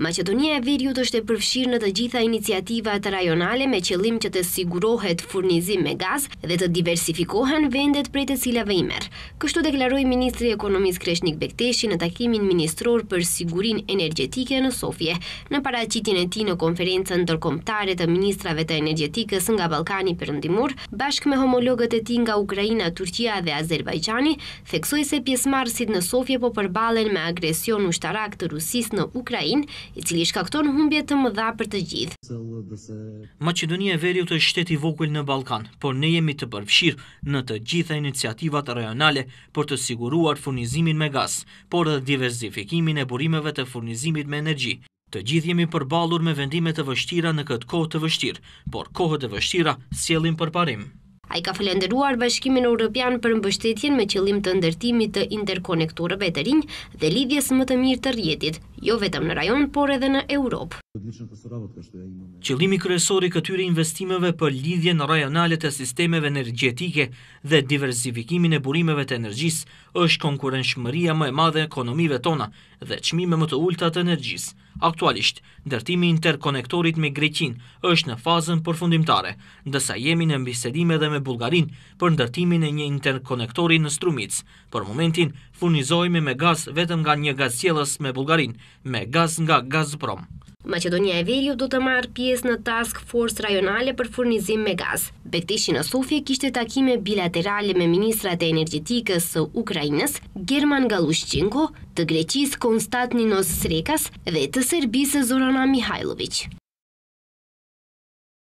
Maqedonia e Veriut është e përfshirë në të gjitha iniciativat rajonale me qëllim që të sigurohet furnizim me gaz dhe të diversifikohen vendet prej të cilave i merr. Kështu deklaroi ministri i Ekonomisë Kreshnik Bekteshi në takimin ministror për sigurinë energjetike në Sofje, në paraqitjen e tij në Konferencën Ndërkombëtare të Ministrave të Energjetikës nga Ballkani Perëndimor, bashkë me homologët e tij nga Ukraina, Turqia dhe Azerbajxhani, theksoi se pjesëmarrësit në Sofje po përballen me agresion ushtarak të Rusisë në Ukrainë, i cili shkakton humbje të mëdha për të gjithë. Maqedonia e Veriut është shtet i vogël në Ballkan, por ne jemi të përfshirë në të gjitha iniciativat rajonale për të siguruar furnizimin me gaz, por dhe diversifikimin e burimeve të furnizimit me energji, Të gjithë jemi përballur me vendime të vështira në këtë kohë të vështirë, por kohët e vështira sjellin përparim. Ai ka falënderuar Bashkimin Europian për mbështetjen me qëllim të ndërtimit të interkonektorëve të rinj dhe lidhjes më të mirë të rrjetit, jo vetëm në rajon, por edhe në Europë. Qëllimi kryesor i këtyre investimeve për lidhjen rajonale të sistemeve energjetike dhe diversifikimin e burimeve të energjisë është konkurrenshmëria më e madhe e ekonomive tona, dhe çmime më të ulëta të energjisë. Aktualisht, ndërtimi i interkonektorit me Greqinë është në fazën përfundimtare, ndërsa jemi në bisedime edhe me Bullgarinë për ndërtimin e një interkonektori në Strumicë. Për momentin, furnizohemi me gaz vetëm nga një gazsjellës me Bullgarinë, me gaz nga Gazprom. Maqedonia e Veriut do të marrë pjesë në Task Force Rajonale për Furnizim me Gaz. Bekteshi në Sofje kishte takime bilaterale me ministrat e Energjetikës së Ukrainës, German Galushchenko, të Greqisë, Konstatninos Srekas, dhe të Serbisë, Zorana Mihajloviq.